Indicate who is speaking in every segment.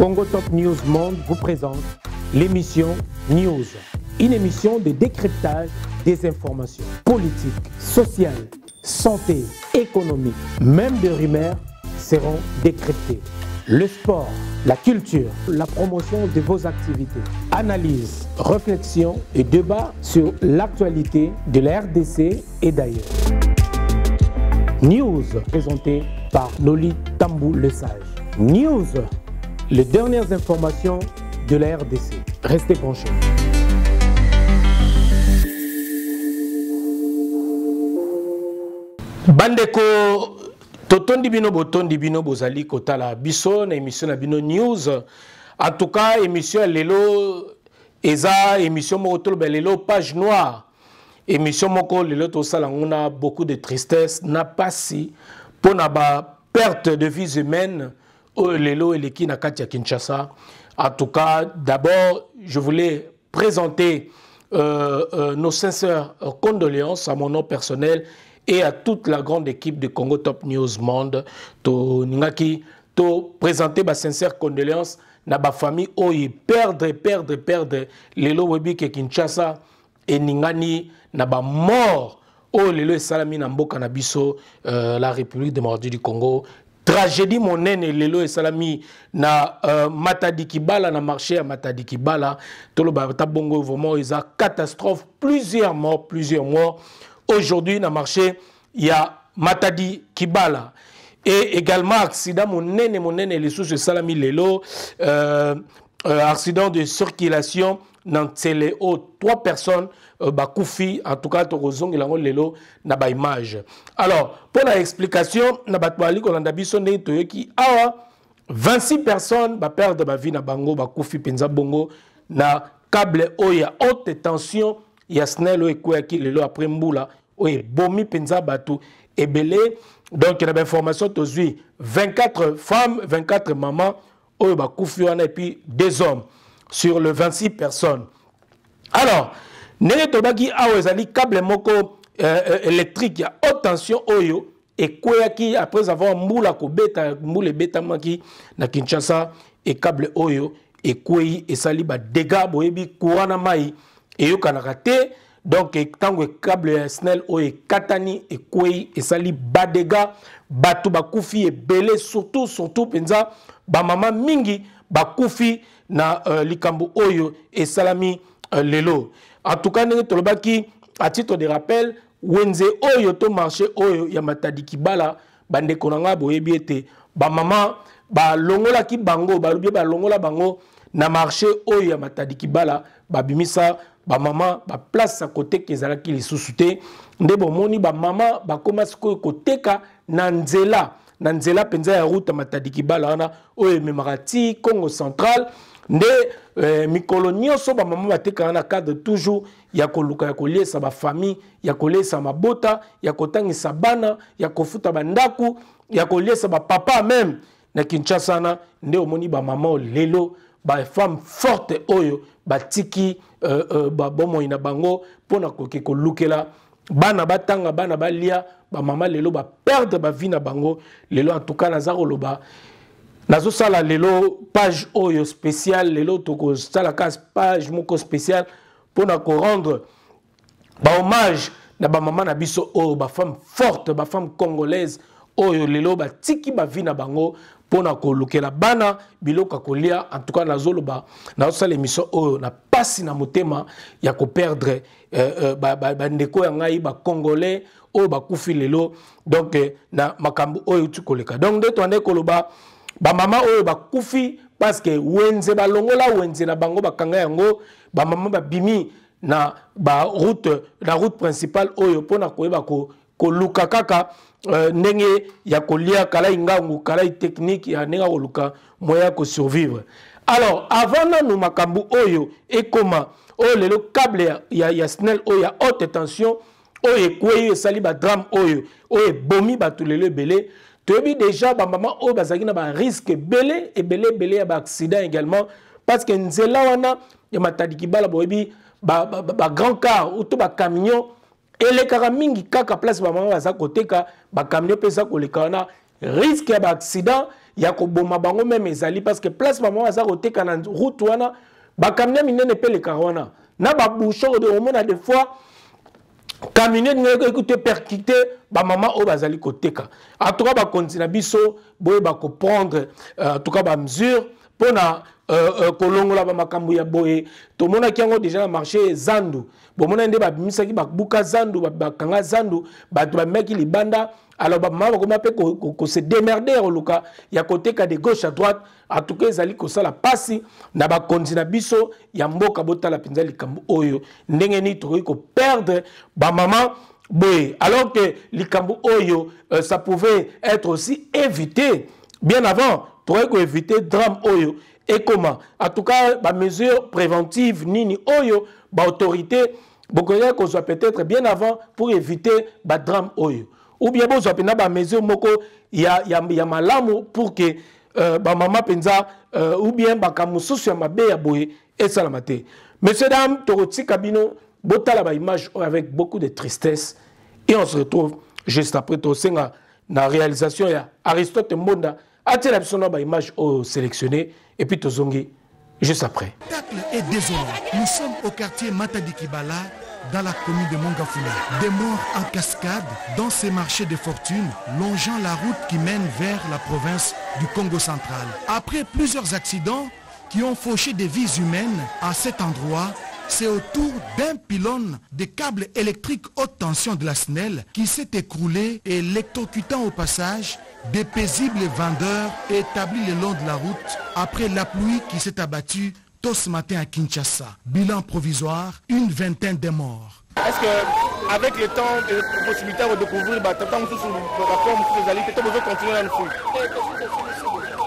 Speaker 1: Congo Top News Monde vous présente l'émission News, une émission de décryptage des informations politiques, sociales, santé, économique, même des rumeurs seront décryptées. Le sport, la culture, la promotion de vos activités, analyse, réflexion et débat sur l'actualité de la RDC et d'ailleurs. News présenté par Noli Tambou Le Sage. News, les dernières informations de la RDC. Restez branchés. bandeko totondi bino botondi bino bozali kotala biso na émission na bino news en tout cas émission lelo eza émission moko lelo page noire émission moko lelo tosala yango na beaucoup de tristesse na pasi mpo na baperte de vies humaines lelo eleki na kati kinshasa. En tout cas d'abord je voulais présenter euh, euh, nos sincères condoléances à mon nom personnel et à toute la grande équipe de Congo Top News Monde. To ningaki to présenter ma sincère condoléance na ba famille. Perdre perdre perdre lelo webi ke Kinshasa et ningani na mort. Oyo lelo esalami na mboka na biso euh, la République démocratique du Congo tragédie monene lelo esalami na uh, matadi kibala na marché ya matadi kibala toloba ta bongo vraiment eza catastrophe plusieurs morts plusieurs morts. Aujourd'hui na marché ya matadi kibala. Et également accident monene monene lisusu esalami lelo euh, euh, accident de circulation ntsele oyo trois personnes bakufi en tout cas tokozongela yango lelo na baimage alors mpo na explication na bato bali kolanda biso ndenge toyoki awa 26 personnes baperdre bavie na bango bakufi mpenza bongo na câble oyo ya haute tension ya snel oyo lelo après mbula oyo ebomi mpenza bato ebele. Donc na bainformation tozwi 24 femmes 24 mamans oyo bakufi wana epuis deux hommes sur le 26 personnes. Alors ndenge tobaki awa ezali câble moko euh, électrique. Ya haute tension oyo ekweyaki après avoir mbula kobeta mbula ebetamaki na kinshasa. Ekable oyo ekweyi esali badega boyebi courant na mai eyokanaka te. Donc ntango ekable ya snel oyo ekatani ekweyi esali badega bato bakufi ebele surtout surtout mpenza bamama mingi bakufi na uh, likambo oyo esalami uh, lelo en tout cas ndenge tolobaki à titre de rappel wenze oyo to marché oyo ya matadi kibala bandeko na ngai boyebi ete bamama balongolaki bango balobi balongola bango na marché oyo ya matadi kibala babimisa bamama baplace ya koteka ezalaki lisusu te. Nde bomoni bamama bakóma sikoyo koteka na nzela na nzela mpenza ya route matadi kibala wana oyo ememaka ti congo central nde eh, mikolo nyonso bamama batekaka na cadre toujours ya koluka ya koliesa bafamille ya koliesa mabota ya kotangisa bana ya kofuta bandako ya koliesa bapapa meme na kinshasa wana nde omoni bamama lelo bafemme forte oyo batiki uh, uh, babomoi na bango mpona koke kolukela bana batanga bana balia bamama lelo baperdre bavi na bango. Lelo en tout cas naza koloba. Nazosala lelo page oyo spéciale lelo tokosalaka page moko spéciale mpona korendre bahommage na bamama na biso oyo bafemme forte bafemme congolaise oyo lelo batiki bavi na bango mpona kolukela bana biloko ya kolia. En tout cas nazoloba nazosala émission oyo na pasi na motema ya koperdre bandeko uh, uh, ba, ba ya ngai bacongolais oyo bakufi lelo. Donc eh, na makambo oyo euti koleka. Donc nde toande koloba bamama oyo bakufi parce que wenze balongola wenze na bango bakanga yango bamama babimi na baroute na route principale oyo mpona koyeba koluka kaka uh, ndenge ya kolia kalai ngangu kalai technique ya ndenge ya koluka moyen ya kosurvivre. Alors avant nanu makambo oyo ekoma oyo lelo câble ya, ya, ya snel oyo ya haute tension oyo ekweyi esali badrame oyo oyo ebomi bato lelo ebele toyebi déjà bamama oyo bazalaki na barisque ebele ebele ebele ya baaccident également parce que nzela wana ya matadi kibala boyebi bagrand ba, ba, ba car to bacamion elekaka mingi kaka place bamama baza koteka bacamion mpe eza koleka wana. Risque ya baaccident ya koboma bango meme ezali parce que place bamama baza koteka na route wana bakamia minene mpe elekaka wana. Na babouchon omona des fois camionnette ngeko ekute percuté bamama oyo bazali koteka. En tout cas bakonzi na biso boyeba koprendre euh, en tout cas bamesure euh, euh, kolongola bamakambo ya boye. Tomonaki yango déjà na marché zandu. Bomona nde babimisaki babuka zandu bakanga zandu bato bamemaki libanda. Alors bamama bakoma mpe kose démerder koluka ya koteka de gauche à droite. En tout cas ezali kosala mpasi na bakonzi na biso ya mboka botala mpenza likambo oyo. Ndenge nini tokoki koperdre bamama boye. Alors que likambo oyo euh, ça pouvait être aussi évité. Bien avant tokoki koévite drame oyo ekoma. En tout cas bamesure préventive nini oyo baautorité bokoki kozwa peut-être bien avant pour éviter badrame oyo. Ou bien bozwa mpena bamesure moko ya, ya, ya malamu pour que euh, bamama mpenza euh, ou bien makambo mosusu ya mabe ya boye esalama te. Monsieur dame tokotika bino botala baimage oyo avec beaucoup de tristesse. Et on se retrouve juste après tosenga na réalisation ya aristote mbonda atiela biso na baimage oyo sélectionné et puis tozongi juste après
Speaker 2: nous sommes au quartier matadi kibala dans la commune de Mongafula. Des morts en cascade dans ces marchés de fortune longeant la route qui mène vers la province du Congo central. Après plusieurs accidents qui ont fauché des vies humaines à cet endroit, c'est autour d'un pylône de câbles électriques haute tension de la SNEL qui s'est écroulé et électrocutant au passage des paisibles vendeurs établis le long de la route après la pluie qui s'est abattue tôt ce matin à Kinshasa. Bilan provisoire, une vingtaine de morts.
Speaker 3: Est-ce que avec le temps possibilité de découvrir bah, tant de continuer à faire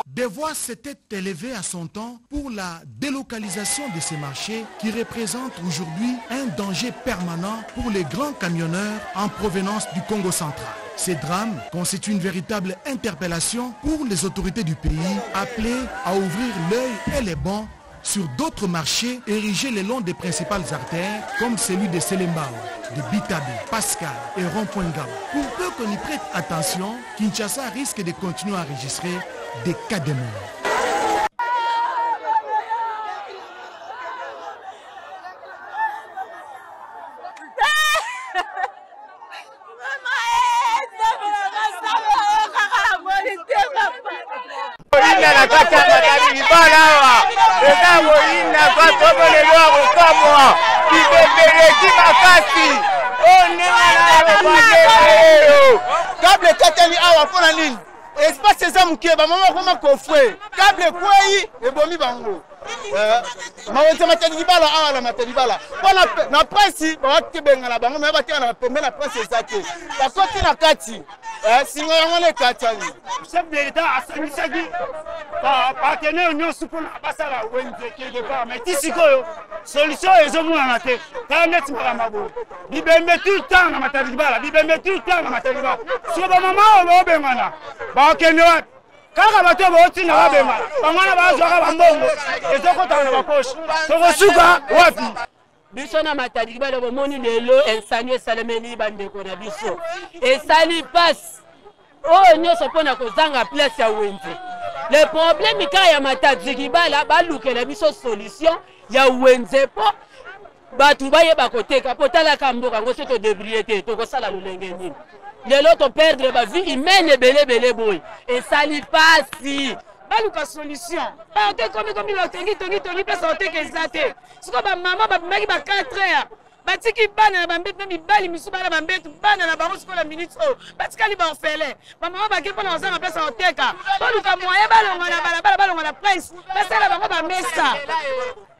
Speaker 2: Des voix s'étaient élevées à son temps pour la délocalisation de ces marchés qui représentent aujourd'hui un danger permanent pour les grands camionneurs en provenance du Congo central. Ces drames constituent une véritable interpellation pour les autorités du pays appelées à ouvrir l'œil et les bons sur d'autres marchés érigés le long des principales artères comme celui de Selembao, de Bitabe, Pascal et Rond-Point Pour peu qu'on y prête attention, Kinshasa risque de continuer à enregistrer des cas de mort.
Speaker 4: Ya kokamwa bibembeleki makasi oyo ndenganaobaeyo
Speaker 5: kable ekateli awa mpona nini espace eza moke bamama koma kofre kable ekwei ebomi bango mawenze mateli libala awa na mateli libala mpo na presi bawakebengana bango me batekana na pembe na presi eza te bakoti na kati. Singa yango na ekatani
Speaker 3: chef de l'état asangisaki bapartenaire nyonso mpona basala wenze quelque part. Mais ti sikoyo solution ezomonana te. Tala neti makambo boye bibembe tout temps na matali libala bibembe tout temps na matali libala siko bamama oyo baobengana bakokende wapi kaka bato baotinda babengana bangwana bazwaka bambongo. Ezokotana na baposhe tokosuka wapi?
Speaker 6: Biso na matadi bana bomoni lelo insani esalemeli bandeko na biso. Esali mpasi oyo nyonso mpona kozanga place ya wenze. Le problème kaka ya matadi kibala balukela biso solution ya wenze mpo bato bayeba koteka mpo talaka mboka yango so todebrie te tokosala lolenge nini. Lelo toperdre bavie humaine ebelebele boye. Esali mpasi. Baluka solution. Baote komi batongi tongi tongi mpesa oteka eza te. Siko bamama babimaki ba 4 heures batiki bana na bambetu na mibali misu bana bambetu bana na bango sikoyo na minute oyo. Batikali baorfelin bamama bake mpona kozanga mpesa koteka. Baluka moye balonga na balabala balonga na prince. Basala bango bamesa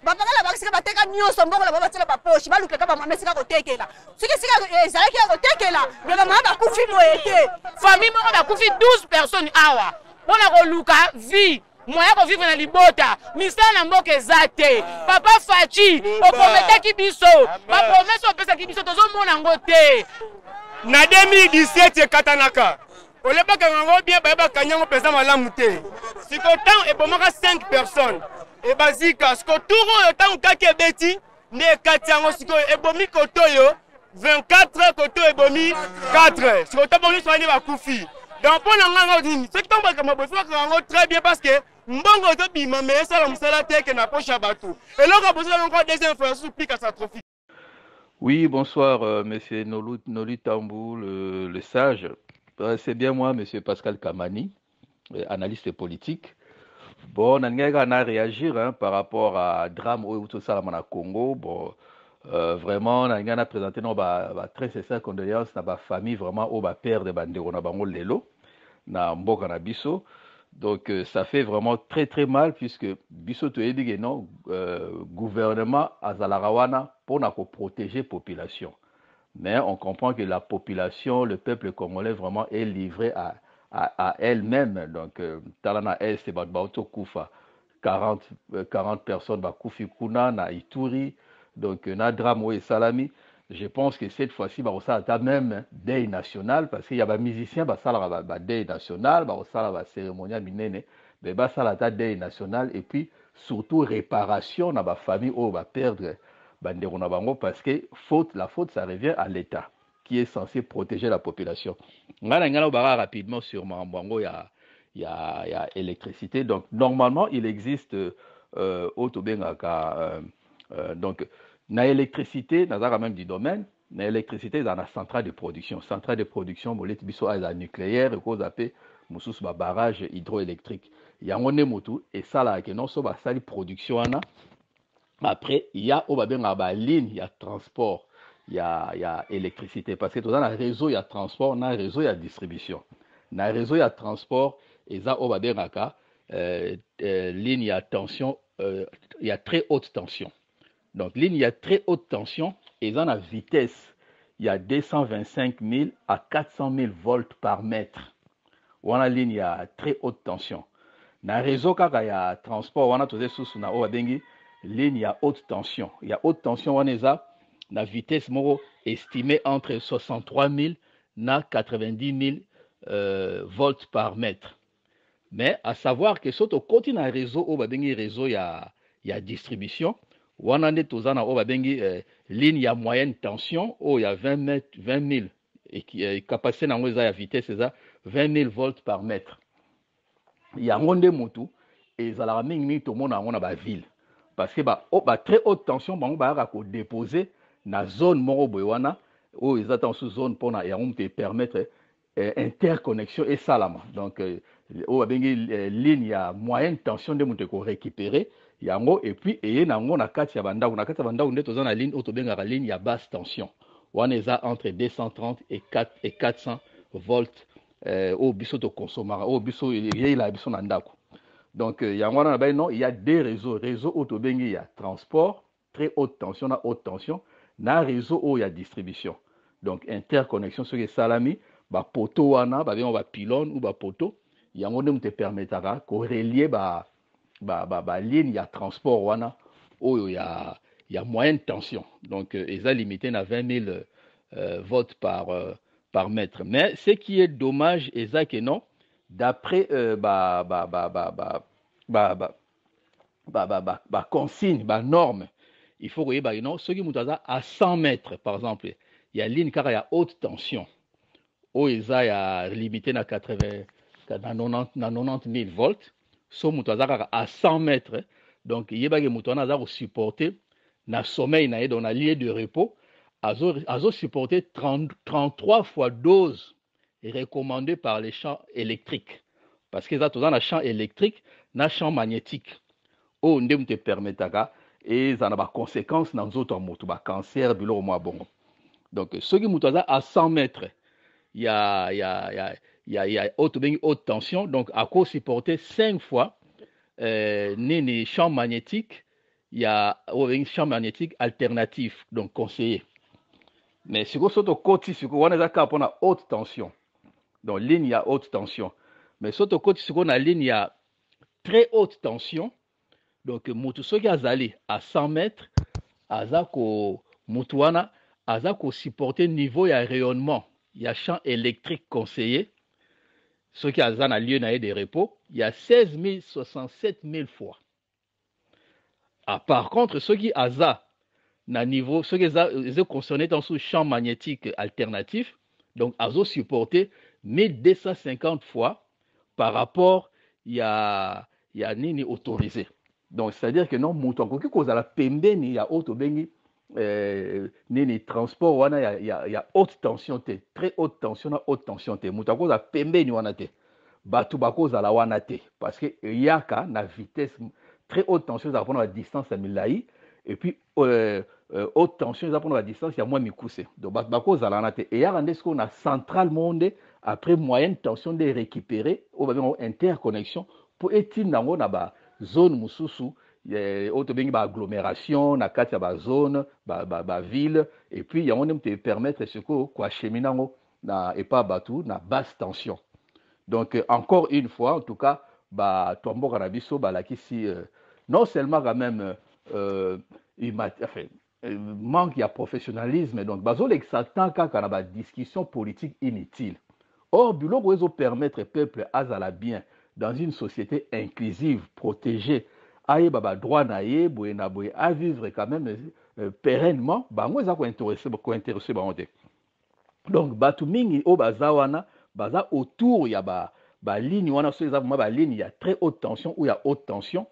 Speaker 7: bapangala bakisika bateka nyonso mbongo na bango batiela baposhe balukaka bamama esika kotekela. Soki esika ezalaki ya kotekela me bamama bakufi boye te.
Speaker 6: Famille moko bakufi 12 personnes awa. Mpona koluka vie moya kovivre na libota. Misala na mboka eza te papa faci oprometaki biso bapromese opesaki biso tozomona yango te.
Speaker 4: Na 2017 ekatanaka olebaka yango bien bayebaka nyango mpenza malamu te. Siko ntango ebomaka 5 personnes. Ebazika siko tour oyo ntango kaka ebeti nde ekati yango sikoyo ebomi koto oyo 24 koto ebomi 4 siko ntango nyonso bani bakufi donc mpo na nga nini soki fo bakanga yango très bien parce que mbongo ezobima me esala mosala te ke na poche ya bato eloko bosala encore deuxième fois susu plus catastrophique
Speaker 8: Oui, bonsoir, euh, Monsieur Nolu, Nolu Tambou, le, le sage. Euh, C'est bien moi, Monsieur Pascal Kamani, euh, analyste politique. Bon, on a réagir hein, par rapport à drame au tout ça à Congo. Bon, euh, vraiment, on a présenté nos ba, ba très sincères condoléances na ba famille vraiment au ba père de bandero na bango lelo na mboka na biso. Donc euh, ça fait vraiment très très mal puisque biso to yebi non euh, gouvernement azalarawana pour na ko protéger population. Mais on comprend que la population, le peuple congolais vraiment est livré à à, elle-même. Donc euh, talana est c'est ba bato kufa 40 euh, 40 personnes ba kufi kuna na Ituri donc na drame et salami je pense que cette fois-ci, bah, on même hein, day national, parce qu'il y a des musiciens, bah, ça, la bah, day national, bah, on la cérémonie minene, hein. mais bah, ça, la day national, et puis, surtout, réparation, dans la famille, oh, va perdre, bah, parce que faute, la faute, ça revient à l'État, qui est censé protéger la population. On va rapidement sur Mambango, il y a, y a, électricité. Donc, normalement, il existe, euh, euh, euh, donc, na électricité nazalaka même du domaine na électricité eza na centrale de production. Centrale de production boleti biso aza nucléaire ekozwa mpe mosusu babarrage hydroélectrique. Yango nde motu esalaka ke non so basali production wana après ya oyo babengaka baligne ya transport ya, ya électricité. Parce que toza na réseau ya transport na réseau ya distribution. Na réseau ya transport eza oyo babengaka euh, euh, ligne ya tension euh, ya très haute tension donc, ligne, il y a très haute tension et dans la vitesse, il y a 225 000 à 400 000 volts par mètre. On a ligne, il y a très haute tension. Dans le réseau, il y a transport, on a tous les ligne, il y a haute tension. Il y a haute tension, on a la vitesse estimée entre 63 000 et 90 000 euh, volts par mètre. Mais à savoir que réseau, on a réseau, il y a, il y a distribution wana nde toza na oyo babengi eh, ligne ya moyenne tension oyo ya 20 mètre 20 000 eh, capacité nango eza ya vitesse eza 20 000 volts par mètre. Yango nde motu ezalaka mingimingi tomona yango na baville parce que ba, ba très haute tension bango bayaka kodépose na zone moko boye wana oyo eza ta mosusu zone mpona yango moto epermettre eh, interconnexion esalama. Donc eh, oyo babengi eh, ligne ya moyenne tension nde moto ekorécupérer yango epuis eye nango na kati ya bandako na kati ya bandako nde toza na ligne oyo tobengaka ligne ya basse tension. Wana eza entre 230 et, 4, et 400 volt euh, oyo biso tokonsomaka oyo biso eyeyelaka biso na ndako. Donc euh, yango wana na bai non il y a deux réseaux. Réseau oyo tobengi ya transport très haute tension na haute tension na réseau oyo ya distribution. Donc interconnexion soki esalami bapoto wana babenga bapylone ou bapoto yango nde moto epermetaka korelie ba ba, ba, ya transport wana oyo ya, ya moyenne tension donc euh, eza limité na 20 000 euh, volts par, euh, par mètre mais ce qui est dommage eza que non d'après euh, ba, ba, ba, ba, ba, ba, ba, ba, ba, ba, ba consigne ba norme il faut koyeba non soki moto aza à 100 mètres par exemple ya ligne kaka ya haute tension oyo eza ya limité na 80 na 90, na 90 000 volts so moto aza à 100 mètres donc yebaki moto wana aza kosupporte na sommeil na ye na lieu de repos azosupporte azo 30, 33 fois dose recommandée par les champs électriques. Parce que eza toza na champ électrique na champ magnétique oyo nde moto epermetaka eza na baconséquence na nzoto ya moto bacancer biloko mwa bongo. Donc soki moto aza à 100 mètres ya, ya, ya, il y a, il a haute, tension, donc à cause supporter 5 fois euh, nini champ magnétique, il y a un champ magnétique alternatif, donc conseillé. Mais si vous êtes côté, si vous êtes à haute tension, donc ligne il y a haute tension, mais si vous êtes au côté, si vous ligne a très haute tension, donc mutu soki azali à 100 mètres, azako mutuana, azako supporter niveau ya rayonnement, il y a champ électrique conseillé, soki aza na lieu na ye de repos a 16 67 000 fois. Ah, par contre soki aza na niveau soki eza, eza concerné tanso champ magnétique alternatif. Donc azosupporte 1250 fois par rapport ya, ya nini autorisé. Donc c'est à dire que non moto akoki kozala pembeni ya oyo tobengi eh, nini transport wana ya, ya, ya haute tension te très haute tension na haute tension te. Moto akozala pembeni wana te. Bato bakozala wana te. Parce que eyaka na vitesse très haute tension ezala mpona badistance ya milai et puis euh, euh, haute tension eza mpona badistance ya mwa mikuse. Donc bato bakozala wana te. Eyaka nde sikoyo na centrale moko nde après moyenne tension nde récupéré oyo babengango interconnexion mpo etinda yango na bazone mosusu oyo tobengi baagglomération na kati ya bazone baville ba, ba et puis yango nde moto epermettre sikoyo koachemine yango na epa bato na basse tension. Donc euh, encore une fois en tout cas bato mboka na biso balakisi euh, non seulement quand même euh, enfin, euh, manque ya professionnalisme donc bazolekisa ntan kaka na badiscussion politique inutile. Or biloko ezopermettre peuple azala bien dans une société inclusive protégée ayeba badroit na ye boye na boye avivre quand même euh, pérennement bango eza kointeresse bango te donc bato mingi oyo baza wana baza autour ya baligne ba wana so eza vraimen baligne ya très haute tension ou ya haute tension.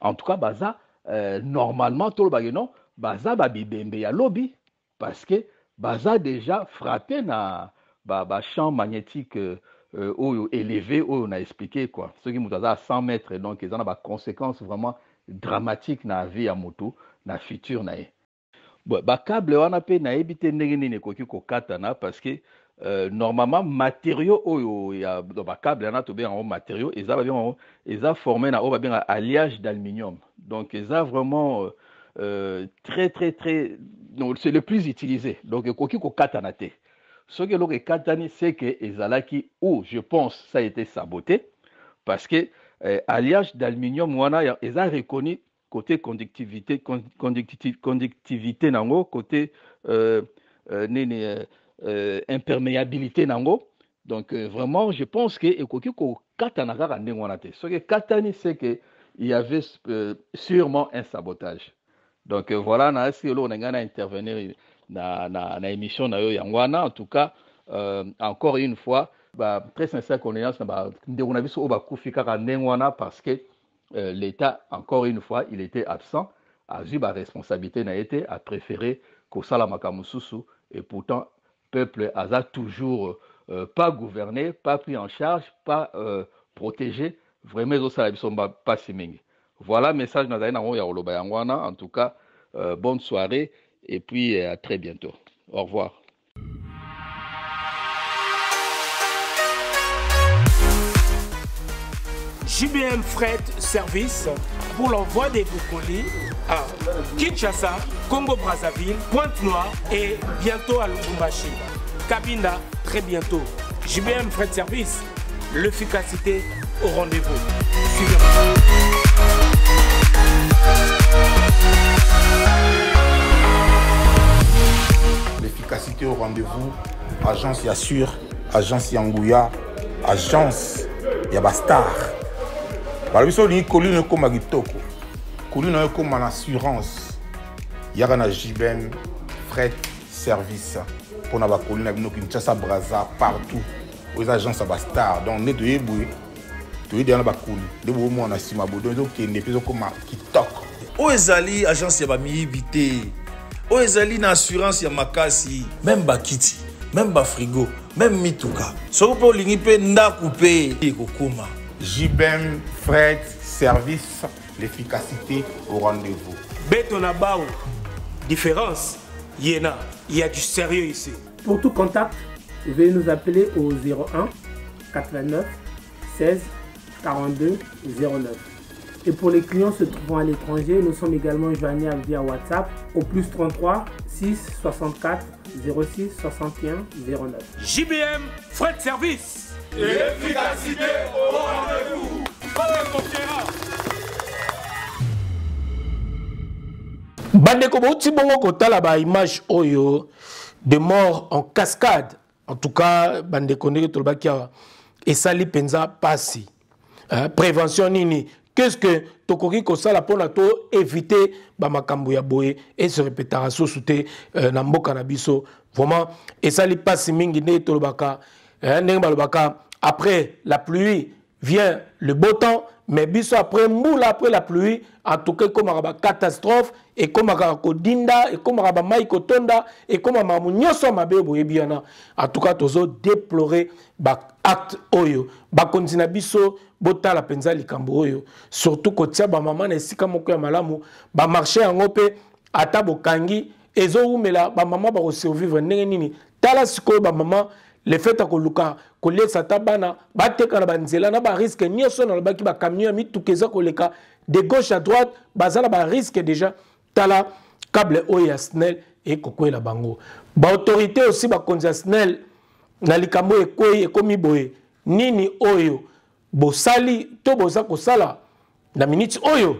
Speaker 8: En tout cas baza euh, normalement tolobaki non baza babibembe ya lobi parce que baza déjà frappé na bachamp ba magnétique euh, oyo élevé oyo na expliqué quoi. Soki moto aza à 100 mètres donc eza na baconséquence vraiment dramatique na vie ya moto na futur na ye bon, bakable wana mpe nayebi te ndenge nini ekoki parce que euh, normalement matériaux oyo ya bakable wana tobenga yango matériaux eza babenga yango eza formé na oyo babenga alliage d'aluminium. Donc eza vraiment euh, euh, très très très c'est le plus utilisé. Donc ekoki kokatana te soki eloko ekatani que ezalaki ou je pense ça a été saboté parce que euh, alliage d'aluminium wana eza reconnu côté conductivité conductivité, conductivité nango côté euh, euh, nini euh, euh, imperméabilité nango. Donc euh, vraiment je pense que ekoki kokatana kaka ndenge wana te. Soki ekatani que il y avait euh, sûrement un sabotage. Donc euh, voilà na esi eloko na ngai intervenir na, na, na émission na yo en tout cas euh, encore une fois ba, très sincère condoléance na bandeko na biso kaka parce que euh, l'état encore une fois il était absent. Azwi baresponsabilité na ye te apréféré kosala makambo mosusu et pourtant peuple aza toujours euh, pas gouverné pas pris en charge pas protégé vraiment ezosala biso mpasi mingi. Voilà message nazali nango ya koloba en tout cas bonne soirée et puis à très bientôt au revoir
Speaker 1: JBM Fret Service pour l'envoi des colis à Kinshasa, Congo-Brazzaville, Pointe-Noire et bientôt à Lubumbashi. Cabinda, très bientôt. JBM Fret Service, l'efficacité au rendez-vous.
Speaker 9: L'efficacité au rendez-vous, agence Yassure, agence Yangouya, agence Yabastar. balobi so olingi kolino ekóma kitoko. Kolino ekóma na assurance. Yaka na jibem fret service. Bakoli na bino kinshasa braza partout. Oyo eza agence ya bastar donc nde toye boye toye deya na bakoli nde boomona na nsima boye donc ezokende mpe ezokóma kitoko.
Speaker 10: Oyo ezali agence ya bamiyibi te oyo ezali na assurance ya makasi meme bakiti meme bafrigo meme mituka soki mpe olingi mpe ndako mpe ekokóma
Speaker 9: JBM Fret Service, l'efficacité au rendez-vous.
Speaker 1: Beto Nabao, différence, Yéna, il y a du sérieux ici.
Speaker 11: Pour tout contact, veuillez nous appeler au 01 89 16 42 09. Et pour les clients se trouvant à l'étranger, nous sommes également joignables via WhatsApp au plus 33 6 64 06 61 09.
Speaker 1: JBM Fret Service.
Speaker 12: L'efficacité au rendez-vous.
Speaker 1: bandeko bauti bongo kotala baimage oyo de mort en cascade en tout cas bandeko ndenge tolobaki awa esali mpenza mpasi uh, prévention nini qu'est-ce que tokoki kosala mpona toévite bamakambo ya boye eserepetaka susu te uh, na mboka na biso. Vraiment esali mpasi mingi nde tolobaka hein, ndenge balobaka après la pluie vient le beau temps, mais biso après moule après la pluie, en tout cas comme une catastrophe, et comme dinda, et comme un maïko tonda, et comme un mounioso mabe boyebiana. En tout cas, tozo déplorer ba acte oyo, ba kontina biso bota la penza likambo oyo. Surtout kotia ba maman esika moko ya malamu, ba marché yango pe ata bokangi, ezo umela ba maman ba survivre ndenge nini. Tala sikoyo ba maman le fait ya koluka kolekisa ata bana bateka na banzela na bariske nyonso nalobaki bakamion ya mituka eza koleka. De gauche à droite baza na bariske déjà. Tala câble oyo ya snel ekokwela bango. Baautorité aussi bakonzi ya snel na likambo ekwei ekomi boye. Nini oyo bosali to boza kosala na miniti oyo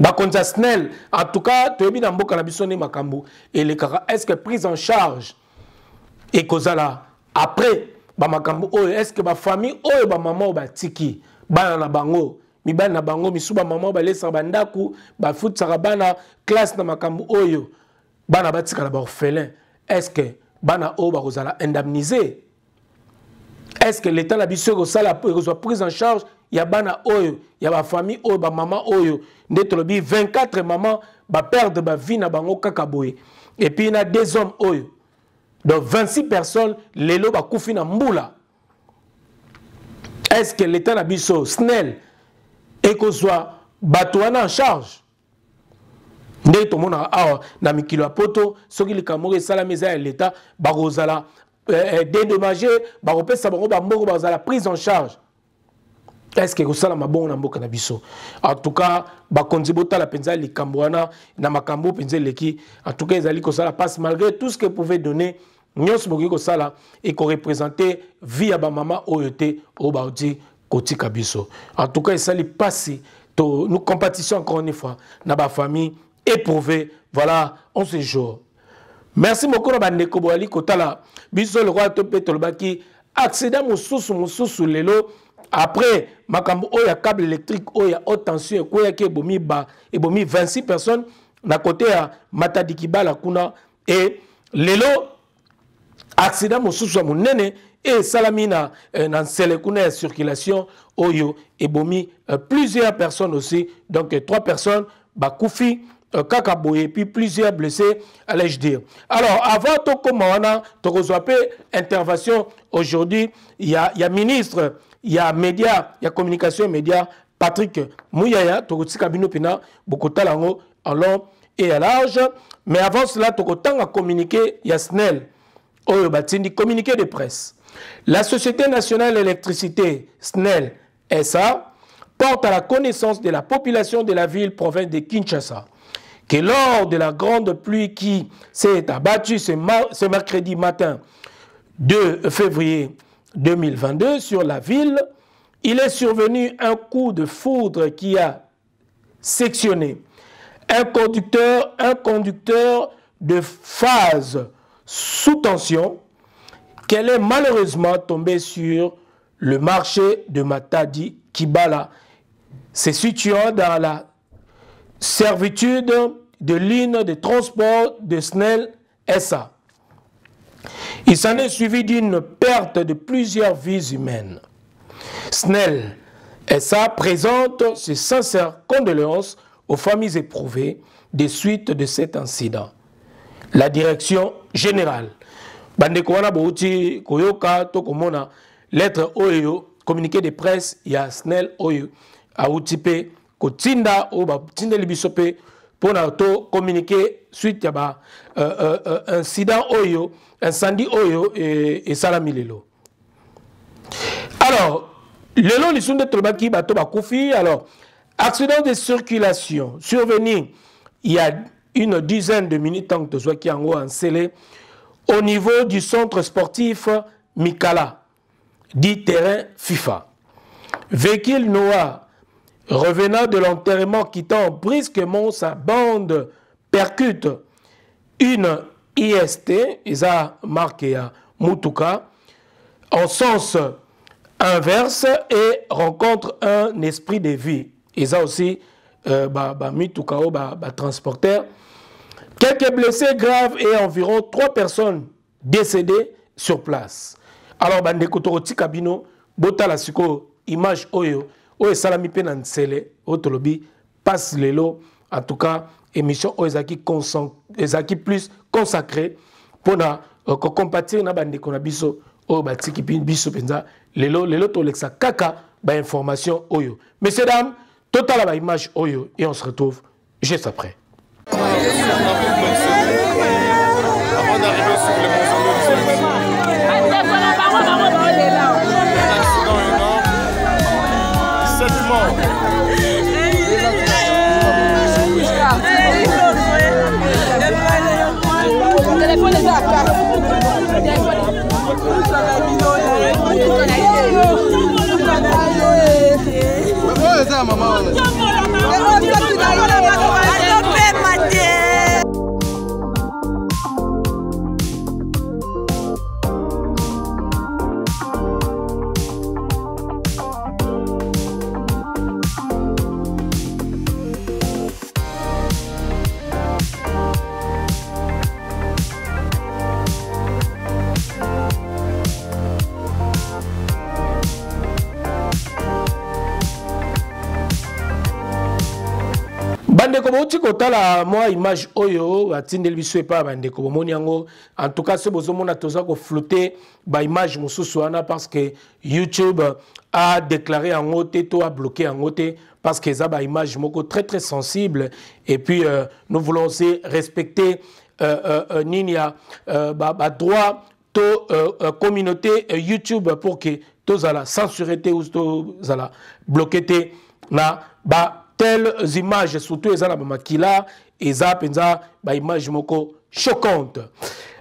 Speaker 1: bakonzi ya snel en tout cas toyebi na mboka na biso nde makambo elekaka. Est ce que prise en charge ekozala après bamakambo oyo. Est ce que bafamille oyo bamama oyo batiki? Bana na bango. Mibali na bango misu bamama oyo balesaka bandako bafutisaka bana classe na makambo oyo. Bana batikala baorphelin est ce que bana oyo bakozala indemnisé est ce que l'état na biso ekosala ekozwa prise en charge ya bana oyo ya bafamille oyo bamama oyo? Nde tolobi 24 mama baperdre bavie na bango kaka boye. Epuis na deux hommes oyo donc 26 personnes lelo bakufi na mbula. Est ce que l'état na biso snel? Ekozwa bato wana en charge? Nde tomonaka awa na mikilo ya poto soki likambo moko esalami eza ya leta bakozala eh, dédommagé bakopesa bango bamboko bakozala prise en charge est ce que ekosalama bongo na mboka na biso? En tout cas bakonzi botala mpenza likambo wana na makambo mpenza eleki. En tout cas ezali kosala passe malgré tout ce que pouvait donner nyonso bokoki kosala ekorepresente vie ya bamama oyo te oyo bauti kotika biso. En tout cas esali pasi to nous compatissons encore une fois na bafamille éprouvée. Voilà on se jour merci beaucoup na bandeko boyali kotala. Biso lokola to mpe tolobaki accident mosusu mosusu lelo après makambo oyo ya câble électrique oyo ya haute tension ekweyaki ebomi ba ebomi 26 personnes na kote ya matadi kibala kuna. E lelo accident mosusu ya monene esalami na, eh, na nsele kuna ya circulation oyo ebomi euh, plusieurs personnes aussi. Donc euh, trois personnes bakufi euh, kaka boye et puis plusieurs blessés allais-je dire. Alors avant tokoma wana tokozwa mpe intervention aujourd'hui il y a, y a ministre il y a média il y a communication média. Patrick muyaya tokotika bino mpena bokotala yango en long et à large. Mais avant cela tokotanga communiqué ya snel oyo batindi communiqué de presse. La société nationale d'électricité snel sa porte à la connaissance de la population de la ville province de kinshasa que lors de la grande pluie qui s'est abattue ce, ce mercredi matin 2 février 2022 sur la ville, il est survenu un coup de foudre qui a sectionné un conducteur, un conducteur de phase sous tension qu'elle est malheureusement tombée sur le marché de Matadi Kibala, se situant dans la servitude de ligne de transport de Snell SA. Il s'en est suivi d'une perte de plusieurs vies humaines. Snell SA présente ses sincères condoléances aux familles éprouvées des suites de cet incident. La direction générale koyoka to komona lettre oyo communiqué de presse ya snel oyo kotinda mpona to communiqué suite ya ba uh, uh, uh, incident oyo incendie oyo esalami lelo alors lelo alors accident de circulation survenu il y a une dizaine de minutes ntango tozwaki yango ensele au niveau du centre sportif Mikala, dit terrain FIFA. Véhicule noir revenant de l'enterrement quittant brusquement sa bande percute une IST, isa marqué à Mutuka, en sens inverse et rencontre un esprit de vie. Isa aussi, euh, bah, bah, Mutuka, bah, bah, transporteur. Quelques blessés graves et environ trois personnes décédées sur place. alors bandeko tokotika bino botala sikoyo image oyo oyo esalami mpe na nsele oyo tolobi passe lelo. En tout cas émission oyo ezalaki plus consacré mpona uh, kocompatir na bandeko na biso oyo batiki biso mpenza. Lelo lelo tolekisa kaka bainformation oyo. Messieurs dames totala baimage oyo et on se retrouve juste après. Avant d'arriver sur le
Speaker 13: cette mort. eza ya
Speaker 1: mama bauti kotala mwa image oyo batindeli biso epai ya bandeko. Bomoni yango en tout cas so bozomona toza koflute baimage mosusu wana parce que youtube a déclaré yango te to abloqué yango te parce que eza baimage moko très très sensible. Et puis euh, nous voulons aussi respecter euh, euh, euh nini ya euh, badroit to euh, euh, communauté euh, youtube pour que tozala censuré te ou tozala bloqué te na ba telles images surtout eza na bamakila eza mpenza baimage moko choquante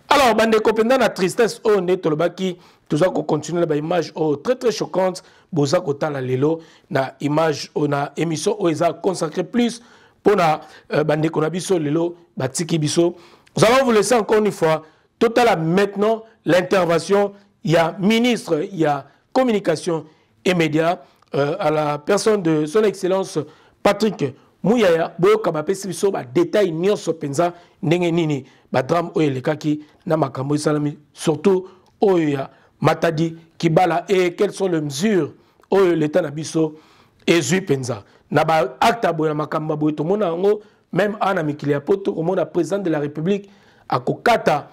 Speaker 1: alors bandeko mpenza na tristesse oyo nde tolobaki toza kocontinue na baimage oyo très très choquante boza kotala lelo na image na émission oyo eza consacré plus mpona euh, bandeko na biso lelo batiki biso. Nous allons vous laisser encore une fois. Totala maintenant l'intervention. Ya ministre ya communication et médias euh, à la personne de son excellence patrik muyaya boyoka bapesi biso badetail nyonso mpenza ndenge nini badrame oyo elekaki na makambo esalami surtout oyo ya matadi kibala. E quelles sont les mesures oyo leta na biso ezwi mpenza? Na baacte ya boye na makambo ya boye tomona yango même awa na mikili ya poto komona président de la république akokata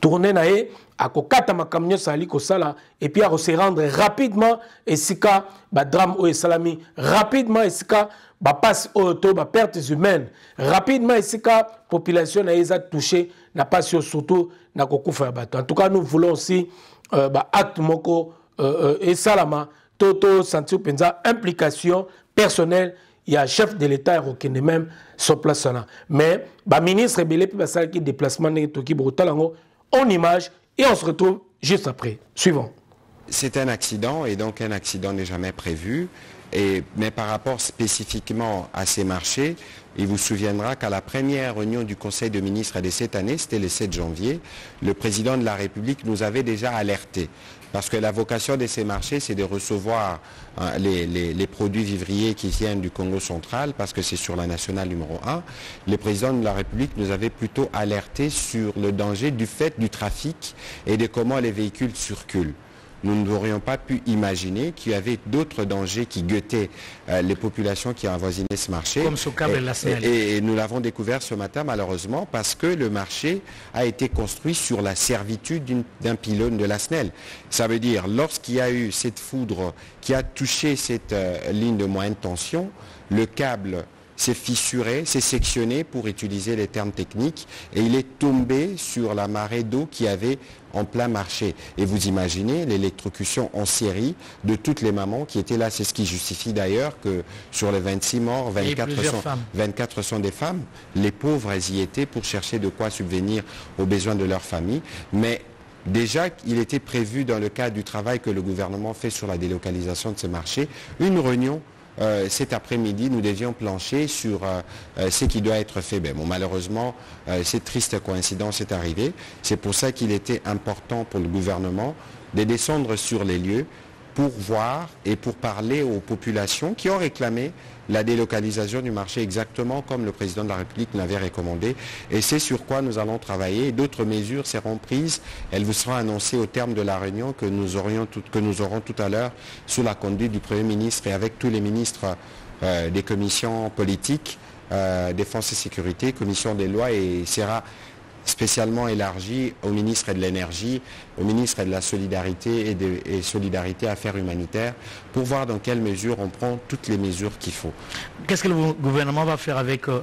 Speaker 1: tourne na ye akokata makambo nyonso ali kosala epuis akose rendre rapidement esika badrame oyo esalami. Rapidement esika bapasi oyo to bapertes humaines. Rapidement esika population na ye eza touché na pasi oyo surtout na kokufa ya bato. En tout cas nous voulons aussi euh, baacte moko euh, euh, esalama to tosentir mpenza implication personnelle ya chef de l'état ekokende même sur place wana mais baministre ebele mpe basalaki déplacement ndenge toki bokotala yango en image et on se retrouve juste après. Suivant.
Speaker 14: C'est un accident et donc un accident n'est jamais prévu. Mais par rapport spécifiquement à ces marchés, il vous souviendra qu'à la première réunion du Conseil de ministres de cette année, c'était le 7 janvier, le président de la République nous avait déjà alerté. Parce que la vocation de ces marchés, c'est de recevoir hein, les, produits vivriers qui viennent du Congo central, parce que c'est sur la nationale numéro 1. Le président de la République nous avait plutôt alerté sur le danger du fait du trafic et de comment les véhicules circulent nous n'aurions pas pu imaginer qu'il y avait d'autres dangers qui guettaient euh, les populations qui avoisinaient ce marché.
Speaker 1: Comme ce câble
Speaker 14: et, et, et, nous l'avons découvert ce matin malheureusement parce que le marché a été construit sur la servitude d'un pylône de la SNEL. Ça veut dire lorsqu'il y a eu cette foudre qui a touché cette euh, ligne de moyenne tension, le câble s'est fissuré, s'est sectionné pour utiliser les termes techniques et il est tombé sur la marée d'eau qui avait en plein marché. Et vous imaginez l'électrocution en série de toutes les mamans qui étaient là. C'est ce qui justifie d'ailleurs que sur les 26 morts, 24 sont, 24 sont, des femmes. Les pauvres, elles y étaient pour chercher de quoi subvenir aux besoins de leur famille. Mais Déjà, il était prévu dans le cadre du travail que le gouvernement fait sur la délocalisation de ces marchés, une réunion euh, cet après-midi, nous devions plancher sur euh, ce qui doit être fait. Ben, malheureusement, euh, cette triste coïncidence est arrivée. C'est pour ça qu'il était important pour le gouvernement de descendre sur les lieux, pour voir et pour parler aux populations qui ont réclamé la délocalisation du marché exactement comme le président de la République l'avait recommandé. Et c'est sur quoi nous allons travailler. D'autres mesures seront prises. Elles vous seront annoncées au terme de la réunion que nous, aurons tout à l'heure sous la conduite du Premier ministre et avec tous les ministres euh, des commissions politiques, euh, défense et sécurité, commission des lois et sera spécialement élargi au ministre de l'Énergie, au ministre de la Solidarité et, de, Solidarité Affaires humanitaires pour voir dans quelle mesure on prend toutes les mesures qu'il faut.
Speaker 15: Qu'est-ce que le gouvernement va faire avec, euh,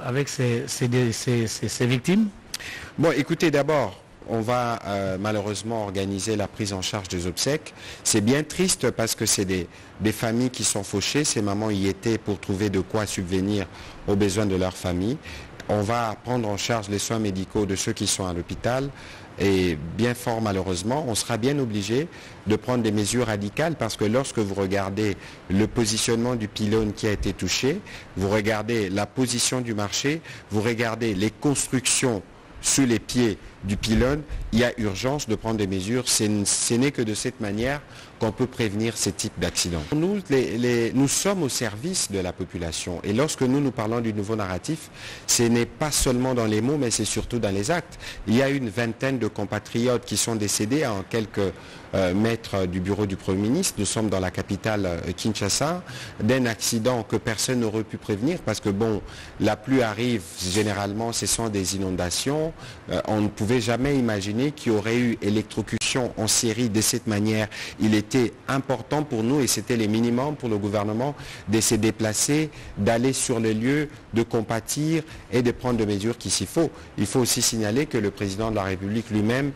Speaker 15: ces, victimes?
Speaker 14: Bon, écoutez, d'abord, on va euh, malheureusement organiser la prise en charge des obsèques. C'est bien triste parce que c'est des, des, familles qui sont fauchées. Ces mamans y étaient pour trouver de quoi subvenir aux besoins de leur famille on va prendre en charge les soins médicaux de ceux qui sont à l'hôpital. Et bien fort malheureusement, on sera bien obligé de prendre des mesures radicales parce que lorsque vous regardez le positionnement du pylône qui a été touché, vous regardez la position du marché, vous regardez les constructions sous les pieds du pylône, il y a urgence de prendre des mesures. Ce n'est que de cette manière qu'on peut prévenir ces types d'accidents. Nous, sommes au service de la population et lorsque nous nous parlons du nouveau narratif, ce n'est pas seulement dans les mots, mais c'est surtout dans les actes. Il y a une vingtaine de compatriotes qui sont décédés en quelques euh, mètres du bureau du Premier ministre. Nous sommes dans la capitale euh, Kinshasa, d'un accident que personne n'aurait pu prévenir parce que bon, la pluie arrive généralement, ce sont des inondations. Euh, jamais imaginer qu'il y aurait eu électrocution en série de cette manière. Il était important pour nous et c'était les minimums pour le gouvernement de se déplacer, d'aller sur les lieux, de compatir et de prendre des mesures qu'il s'y faut. Il faut aussi signaler que le président de la République lui-même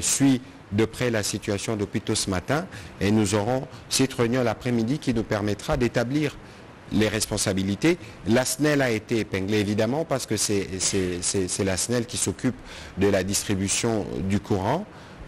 Speaker 14: suit de près la situation depuis tôt ce matin et nous aurons cette réunion l'après-midi qui nous permettra d'établir les responsabilités. La SNEL a été épinglée évidemment parce que c'est la SNEL qui s'occupe de la distribution du courant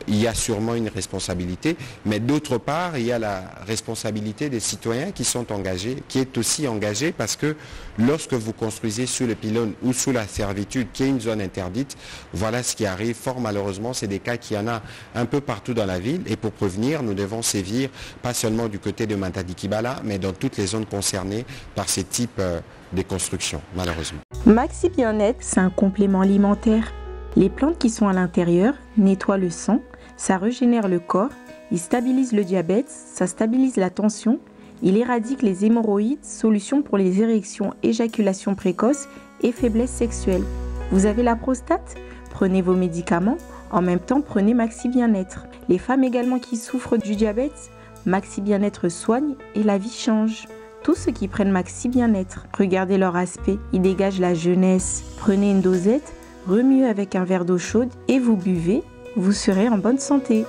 Speaker 14: il y a sûrement une responsabilité, mais d'autre part, il y a la responsabilité des citoyens qui sont engagés, qui est aussi engagée parce que lorsque vous construisez sous le pylône ou sous la servitude, qui est une zone interdite, voilà ce qui arrive. Fort malheureusement, c'est des cas qui y en a un peu partout dans la ville et pour prévenir, nous devons sévir pas seulement du côté de Matadikibala, mais dans toutes les zones concernées par ces types euh, de constructions, malheureusement.
Speaker 16: Maxi Bien-être, c'est un complément alimentaire. Les plantes qui sont à l'intérieur nettoient le sang, ça régénère le corps, il stabilise le diabète, ça stabilise la tension, il éradique les hémorroïdes, solution pour les érections, éjaculation précoce et faiblesse sexuelle. Vous avez la prostate? Prenez vos médicaments, en même temps prenez Maxi Bien-être. Les femmes également qui souffrent du diabète, Maxi Bien-être soigne et la vie change. Tous ceux qui prennent Maxi Bien-être, regardez leur aspect, ils dégagent la jeunesse. Prenez une dosette, remuez avec un verre d'eau chaude et vous buvez vous serez en bonne santé.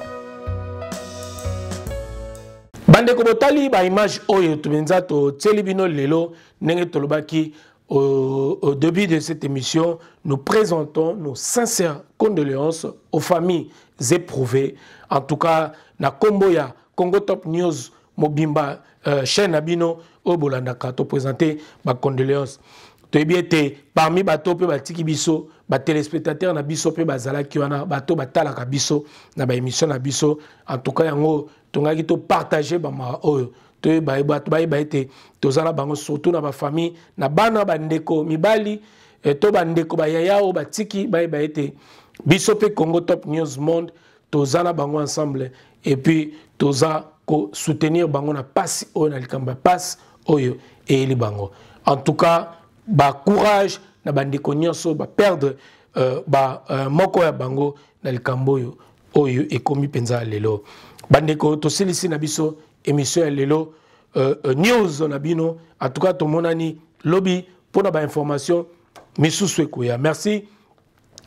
Speaker 1: bandeko botali baimage oyo tobenza totieli bino lelo ndenge tolobaki au, au début de cette émission nous présentons nos sincères condoléances aux familles éprouvées en tout cas na kombo ya congo top news mobimba euh, chaîne na bino oyo bolandaka toprésente bacondoléance toyebi ete parmi bato mpe batiki biso batelespectateur na biso mpe bazalaki wana bato batalaka biso na baémission na biso. En tout cas yango tongaki topartage bamaka oyo bato bayeba ete toza na bango surtout na bafamille na bana bandeko mibali eh, to bandeko bayaya oyo batiki bayeba ete. Biso mpe congo top news monde toza na bango ensemble. Et puis toza kosoutenir bango na mpasi oyo na likambo ya mpasi oyo eyeli bango. En tout cas bacourage na bandeko nyonso baperdre uh, ba, uh, moko ya bango na likambo oyo oyo ekomi mpenza lelo. Bandeko tosilisi na biso émission ya lelo uh, uh, news na bino. En tout cas tomonani lobi mpona bainformation misusu ekoya. Merci.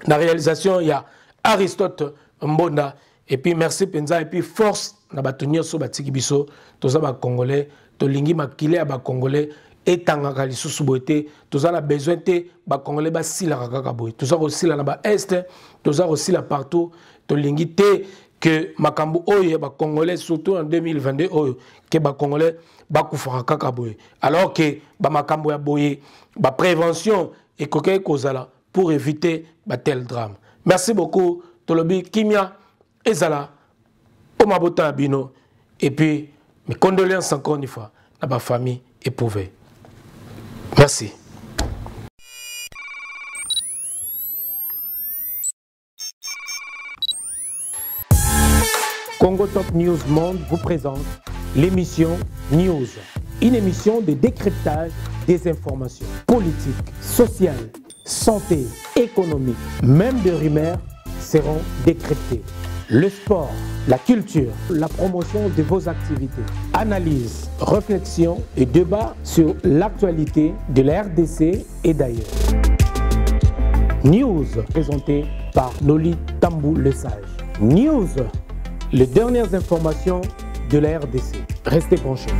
Speaker 1: Na réalisation ya aristote mbonda. Epuis merci mpenza. Epuis force na bato nyonso batiki biso. Toza bacongolais tolingi makile ya bacongolais etangaka lisusu boye te. Toza na besoin te bakongolais basilaka kaka boye. Toza kosila na baeste toza kosila partout. Tolingi te ke makambo oyo ya bakongolais surtout en 2022 oyo ke bakongolais bakufaka kaka boye. Alors ke bamakambo ya boye baprévention ekokaki kozala pour éviter batel drame merci beaucoup tolobi kimia. Ezala o mabota ya bino et puis mes condoléances encore une fois à ma famille éprouvée merci Congo Top News Monde vous présente l'émission News, une émission de décryptage des informations politiques, sociales, santé, économique, même de rumeurs seront décryptées. Le sport, la culture, la promotion de vos activités, analyse, réflexion et débat sur l'actualité de la RDC et d'ailleurs. News présenté par Noli Tambou Le Sage. News, les dernières informations de la RDC. Restez branchés.